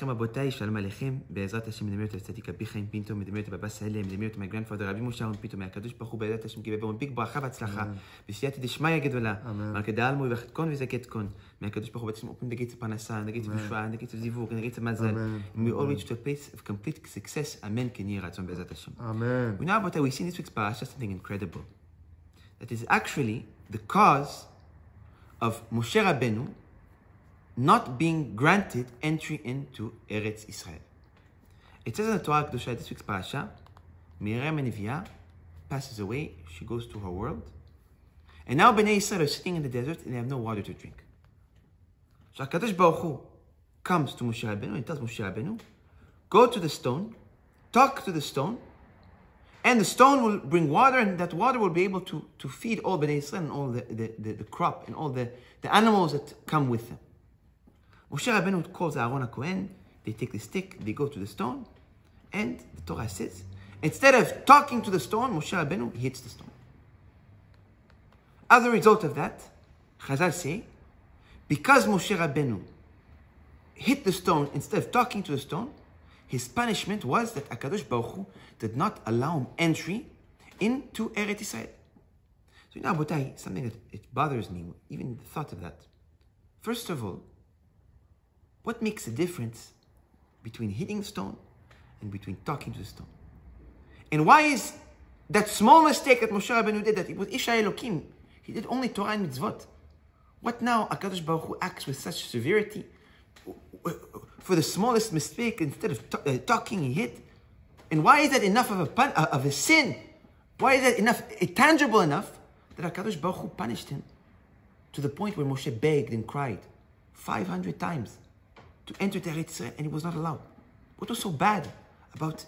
Shalom Aleichem Abotai, Shalom Aleichem, Be'ezrat Hashem, מדמיין אותו לצדיק רבי חיים פינטו, מדמיין אותו בבא סאלה, מדמיין אותו מהגרנדפאדר רבי משה אהרון פינטו, מהקדוש ברוך הוא בעזרת השם קיבל בו מספיק ברכה והצלחה, בסייעתא דשמיא גדולה, אמן. מלכי דעלמוי וחתקון וזקת קון, מהקדוש ברוך הוא בעצם אופן נגיד פרנסה, נגיד ישועה, נגיד זיווג, נגיד מזל, אמן. and we all reach to a place of complete success, אמן כן יהי רצון בעזרת השם. אמן. We know, Abotai, we see in this week's parasha something incredible, that is actually the cause of Moshe Rabbeinu not being granted entry into Eretz Israel. It says in the Torah Kedusha, this week's parasha, Miriam Neviah passes away, she goes to her world, and now Bnei Israel are sitting in the desert and they have no water to drink. So HaKadosh Baruch Hu comes to Moshe Rabbeinu and tells Moshe Rabbeinu, go to the stone, talk to the stone, and the stone will bring water, and that water will be able to, to feed all Bnei Israel and all the, the, the, the crop and all the, the animals that come with them. Moshe Rabbeinu calls Aaron a Cohen. They take the stick, they go to the stone, and the Torah says, instead of talking to the stone, Moshe Rabbeinu hits the stone. As a result of that, Chazal say, because Moshe Rabbeinu hit the stone instead of talking to the stone, his punishment was that Akadosh Baruch Hu did not allow him entry into Eretz Israel. So now, Botai, something that it bothers me, even the thought of that. First of all, what makes a difference between hitting the stone and between talking to the stone? And why is that small mistake that Moshe Rabbeinu did, that it was Isha Elokim, he did only Torah and mitzvot. What now Akadosh Baruch Hu acts with such severity for the smallest mistake instead of uh, talking he hit? And why is that enough of a pun- uh, of a sin? Why is that enough uh, tangible enough that Hakadosh Baruch Hu punished him to the point where Moshe begged and cried 500 times to enter Eretz Israel and he was not allowed? What was so bad about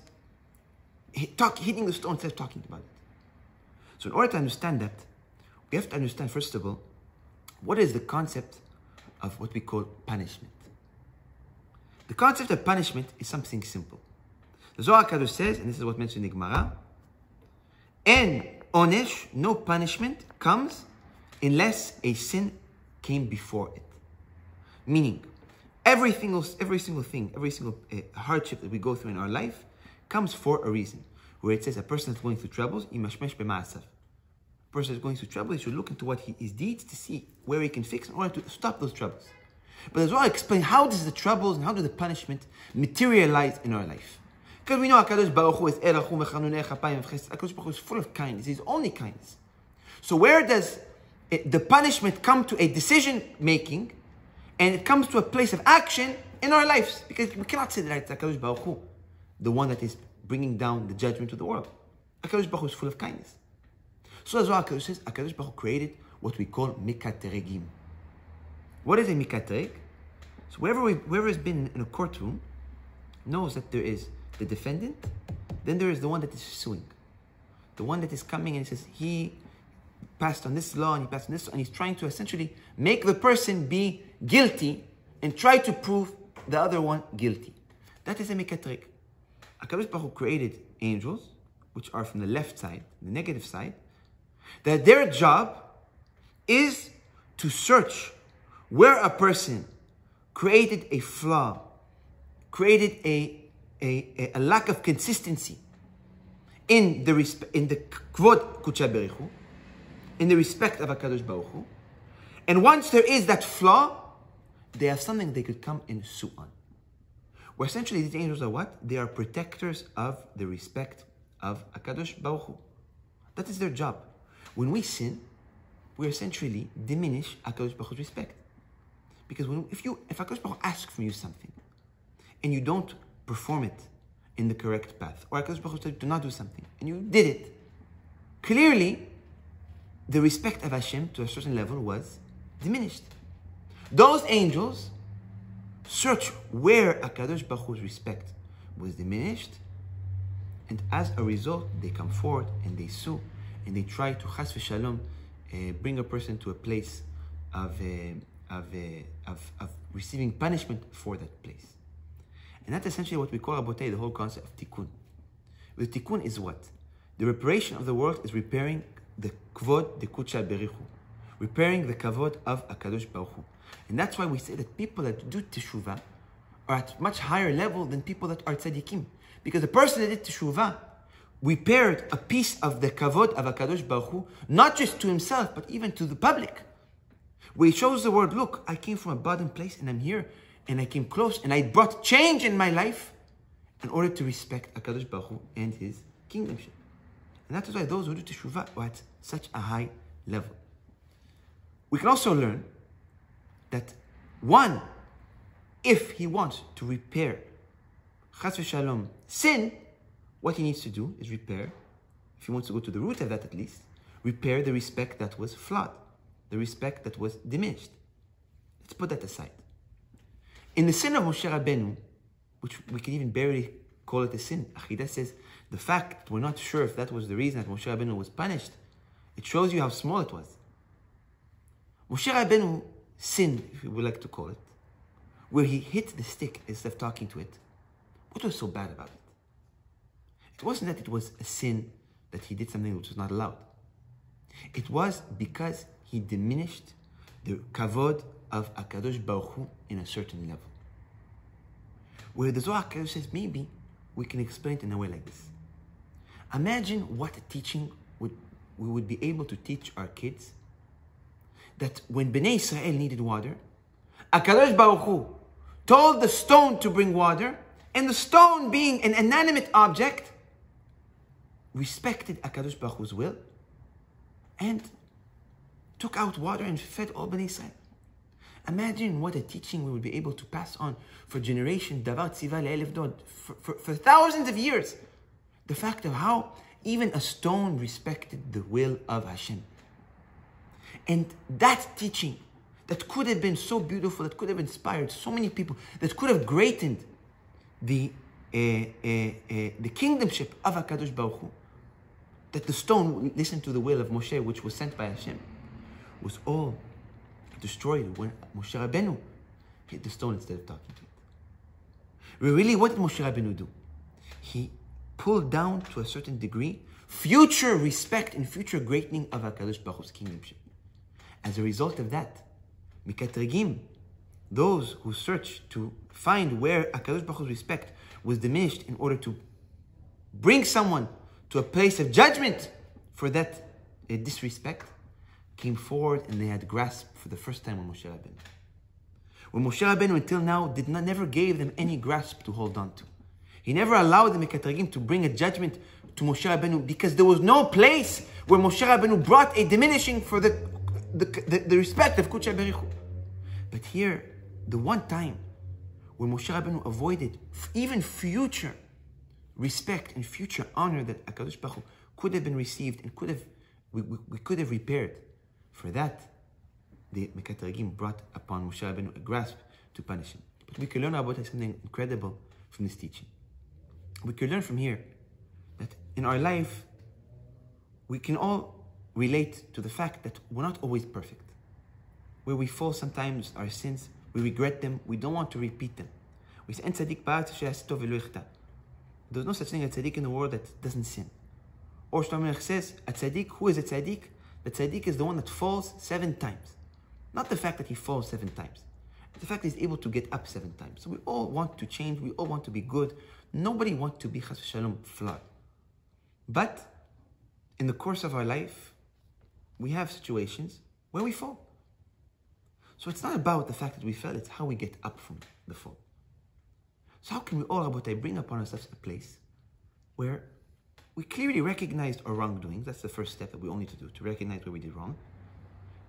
talk, hitting the stone instead of talking about it? So in order to understand that, we have to understand first of all what is the concept of what we call punishment. The concept of punishment is something simple. The Zohar Kadosh says, and this is what mentioned in the Gemara, and onesh, no punishment comes unless a sin came before it. Meaning, every single, every single thing, every single uh, hardship that we go through in our life comes for a reason. Where it says a person is going through troubles, imashmesh person is going through trouble, he should look into what he, his deeds to see where he can fix in order to stop those troubles. But as well, I explain how does the troubles and how does the punishment materialize in our life. Because we know HaKadosh Baruch Hu is Erachum v'chanunei chapayim v'chesed. HaKadosh Baruch Hu is full of kindness. He's only kindness. So where does it, the punishment come to a decision making and it comes to a place of action in our lives? Because we cannot say that it's HaKadosh Baruch Hu, the one that is bringing down the judgment to the world. HaKadosh Baruch Hu is full of kindness. So as well, HaKadosh says, HaKadosh Baruch Hu created what we call mikateregim. What is a mikatereg? So whoever, we, whoever has been in a courtroom knows that there is the defendant, then there is the one that is suing. The one that is coming and says he passed on this law and he passed on this, and he's trying to essentially make the person be guilty and try to prove the other one guilty. That is a mikatrek. HaKadosh Baruch Hu created angels, which are from the left side, the negative side, that their job is to search where a person created a flaw, created a, a, a lack of consistency in the resp- in the kvod kucha in the respect of Hakadosh Baruch Hu, and once there is that flaw, they have something they could come and sue on. Where essentially these angels are what? They are protectors of the respect of Hakadosh Baruch Hu. That is their job. When we sin, we essentially diminish Hakadosh Baruch Hu's respect. Because when, if you if Hakadosh Baruch Hu asks from you something, and you don't perform it in the correct path, or Hakadosh Baruch Hu said do not do something, and you did it, clearly, the respect of Hashem to a certain level was diminished. Those angels search where Hakadosh Baruch Hu's respect was diminished, and as a result, they come forward and they sue, and they try to chas v'shalom, uh, bring a person to a place of, uh, of, uh, of, of receiving punishment for that place. And that's essentially what we call Rabotay, the whole concept of tikkun. The tikkun is what? The reparation of the world is repairing the kvod, the Kudsha Berichu, repairing the kavod of Akadosh Baruch Hu. And that's why we say that people that do teshuvah are at much higher level than people that are tzaddikim. Because the person that did teshuvah repaired a piece of the kavod of HaKadosh Baruch Hu, not just to himself, but even to the public. Where he shows the word, look, I came from a bottom place and I'm here and I came close and I brought change in my life in order to respect HaKadosh Baruch Hu and his kingdomship. And that is why those who do teshuvah are at such a high level. We can also learn that one, if he wants to repair chas v'shalom sin, what he needs to do is repair, if he wants to go to the root of that at least, repair the respect that was flawed, the respect that was diminished. Let's put that aside. In the sin of Moshe Rabbeinu, which we can even barely call it a sin, Achidah says the fact we're not sure if that was the reason that Moshe Rabbeinu was punished, it shows you how small it was. Moshe Rabbeinu sin, if you would like to call it, where he hit the stick instead of talking to it. What was so bad about it? It wasn't that it was a sin that he did something which was not allowed. It was because he diminished the kavod of Akadosh Baruch Hu in a certain level. Where the Zohar says maybe we can explain it in a way like this. Imagine what teaching would, we would be able to teach our kids that when Bnei Israel needed water, Akadosh Baruch Hu told the stone to bring water, and the stone being an inanimate object, respected Akadosh Baruch Hu's will, and took out water and fed all Bnei Israel. Imagine what a teaching we would be able to pass on for generation, davar tziva le'elef dod, for, thousands of years. The fact of how even a stone respected the will of Hashem. And that teaching that could have been so beautiful, that could have inspired so many people, that could have greatened the, uh, uh, uh, the kingdomship of HaKadosh Baruch Hu, that the stone listened to the will of Moshe, which was sent by Hashem, was all destroyed when Moshe Rabbeinu hit the stone instead of talking to it. Really, what did Moshe Rabbeinu do? He pulled down to a certain degree future respect and future greatening of HaKadosh Baruch Hu's kingdomship. As a result of that, Mikatrigim, those who search to find where HaKadosh Baruch Hu's respect was diminished in order to bring someone to a place of judgment for that uh, disrespect, came forward and they had grasped for the first time when Moshe Rabbeinu. When Moshe Rabbeinu until now did not never gave them any grasp to hold on to. He never allowed the Mekatragim to bring a judgment to Moshe Rabbeinu because there was no place where Moshe Rabbeinu brought a diminishing for the, the, the, the respect of Kudsha Berichu. But here, the one time when Moshe Rabbeinu avoided even future respect and future honor that HaKadosh Baruch Hu could have been received and could have, we, we, we could have repaired. For that, the Mekatragim brought upon Moshe Rabbeinu a grasp to punish him. But we can learn about something incredible from this teaching. We can learn from here that in our life, we can all relate to the fact that we're not always perfect. Where we fall sometimes, our sins, we regret them, we don't want to repeat them. We say, There's no such thing as a tzaddik in the world that doesn't sin. Or Shlomo says, a tzaddik, who is a tzaddik? The tzaddik is the one that falls seven times. Not the fact that he falls seven times. The fact that he's able to get up seven times. So we all want to change. We all want to be good. Nobody wants to be chas shalom flawed. But in the course of our life, we have situations where we fall. So it's not about the fact that we fell, it's how we get up from the fall. So how can we all, Rabotai, bring upon ourselves a place where we clearly recognized our wrongdoings. That's the first step that we all need to do, to recognize where we did wrong.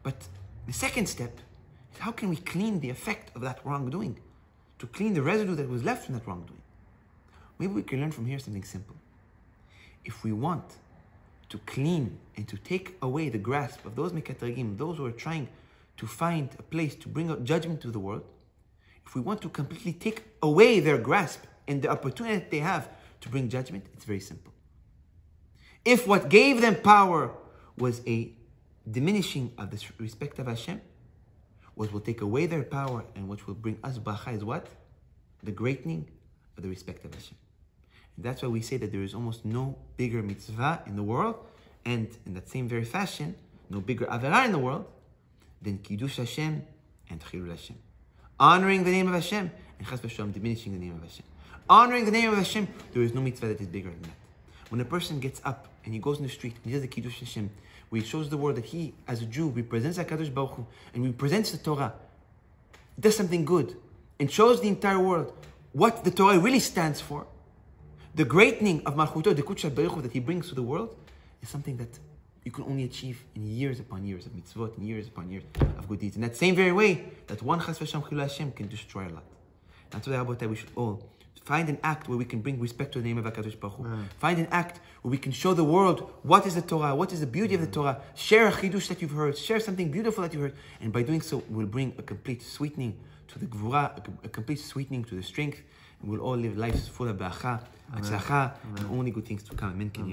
But the second step is how can we clean the effect of that wrongdoing? To clean the residue that was left from that wrongdoing. Maybe we can learn from here something simple. If we want to clean and to take away the grasp of those mekatragim, those who are trying to find a place to bring out judgment to the world, if we want to completely take away their grasp and the opportunity that they have to bring judgment, it's very simple. If what gave them power was a diminishing of the respect of Hashem, what will take away their power and what will bring us bacha is what? The greatening of the respect of Hashem. That's why we say that there is almost no bigger mitzvah in the world, and in that same very fashion, no bigger avera in the world than kiddush Hashem and chilul Hashem. Honoring the name of Hashem and chas v'shalom diminishing the name of Hashem. Honoring the name of Hashem, there is no mitzvah that is bigger than that. When a person gets up and he goes in the street and he does the Kiddush Hashem, where he shows the world that he, as a Jew, represents HaKadosh Baruch Hu, and represents the Torah, does something good, and shows the entire world what the Torah really stands for, the greatening of Malchuto, the Kudsha Baruch that he brings to the world, is something that you can only achieve in years upon years of mitzvot, and years upon years of good deeds. In that same very way, that one Chas V'Shem Chilul Hashem can destroy a lot. That's why that we should all find an act where we can bring respect to the name of HaKadosh Baruch Hu. Find an act where we can show the world what is the Torah, what is the beauty of the Torah. Share a chidush that you've heard, share something beautiful that you've heard, and by doing so, we'll bring a complete sweetening to the gvura, a, a complete sweetening to the strength, and we'll all live lives full of ba'acha, atzlacha, and only good things to come. Amen. Ken